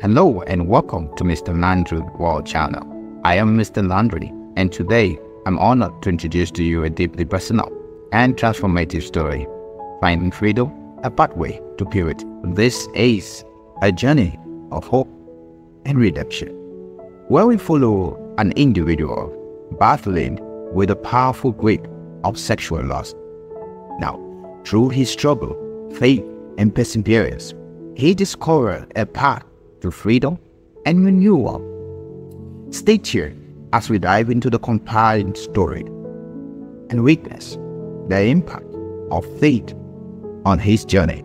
Hello and welcome to Mr. Landry World Channel. I am Mr. Landry and today I'm honored to introduce to you a deeply personal and transformative story, Finding Freedom, a pathway to purity. This is a journey of hope and redemption, where we follow an individual battling with a powerful grip of sexual lust. Now, through his struggle, faith, and perseverance, he discovered a path to freedom and renewal. Stay tuned as we dive into the compelling story and witness the impact of faith on his journey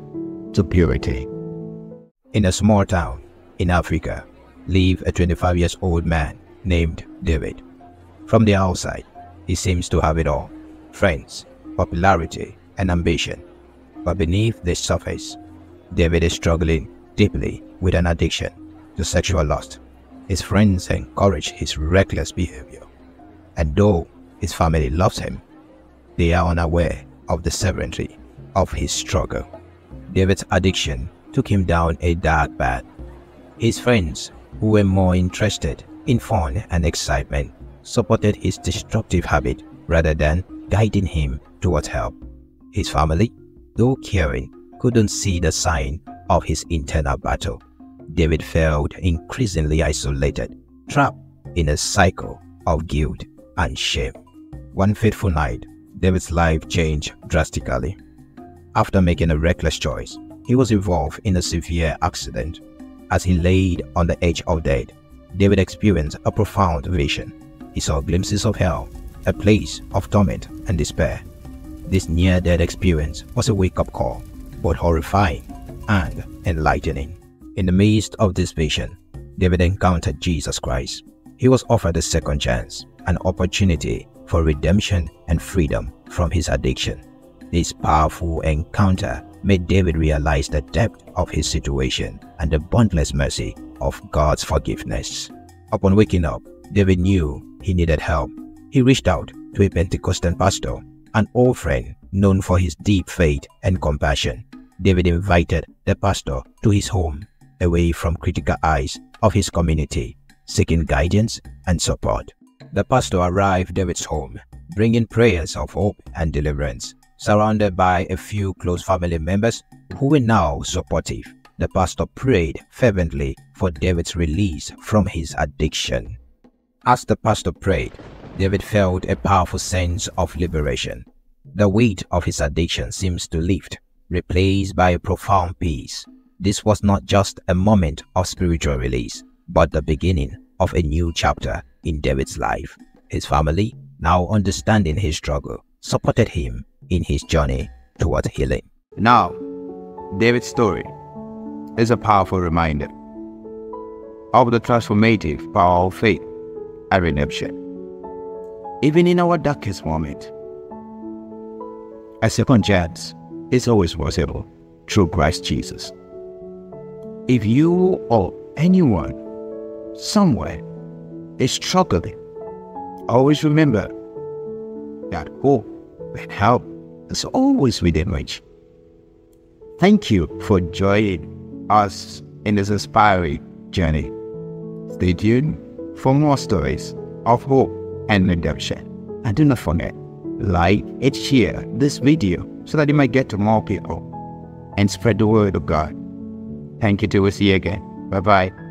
to purity. In a small town in Africa lived a 25 years old man named David. From the outside, he seems to have it all friends, popularity, and ambition. But beneath the surface, David is struggling deeply with an addiction to sexual lust. His friends encourage his reckless behavior, and though his family loves him, they are unaware of the severity of his struggle. David's addiction took him down a dark path. His friends, who were more interested in fun and excitement, supported his destructive habit rather than guiding him towards help. His family, though caring, couldn't see the sign of his internal battle. David felt increasingly isolated, trapped in a cycle of guilt and shame. One fateful night, David's life changed drastically. After making a reckless choice, he was involved in a severe accident. As he laid on the edge of death, David experienced a profound vision. He saw glimpses of hell, a place of torment and despair. This near-death experience was a wake-up call, both horrifying and enlightening. In the midst of this vision, David encountered Jesus Christ. He was offered a second chance, an opportunity for redemption and freedom from his addiction. This powerful encounter made David realize the depth of his situation and the boundless mercy of God's forgiveness. Upon waking up, David knew he needed help. He reached out to a Pentecostal pastor, an old friend known for his deep faith and compassion. David invited the pastor to his home, away from critical eyes of his community, seeking guidance and support. The pastor arrived at David's home, bringing prayers of hope and deliverance. Surrounded by a few close family members who were now supportive, the pastor prayed fervently for David's release from his addiction. As the pastor prayed, David felt a powerful sense of liberation. The weight of his addiction seems to lift, replaced by a profound peace. This was not just a moment of spiritual release, but the beginning of a new chapter in David's life. His family, now understanding his struggle, supported him in his journey toward healing. Now, David's story is a powerful reminder of the transformative power of faith and redemption. Even in our darkest moment, a second chance is always possible through Christ Jesus. If you or anyone somewhere is struggling, always remember that hope and help is always within reach. Thank you for joining us in this inspiring journey. Stay tuned for more stories of hope and redemption. And do not forget, like and share this video so that it might get to more people and spread the word of God. Thank you till we see you again. Bye bye.